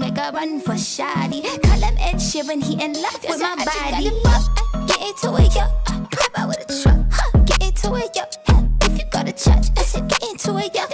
make a run for shoddy. Call him Ed Sheeran, he in love with my body. Get into it, yo. Pop out with a truck, huh? Get into it, yo. If you go to church, I said get into it, yo.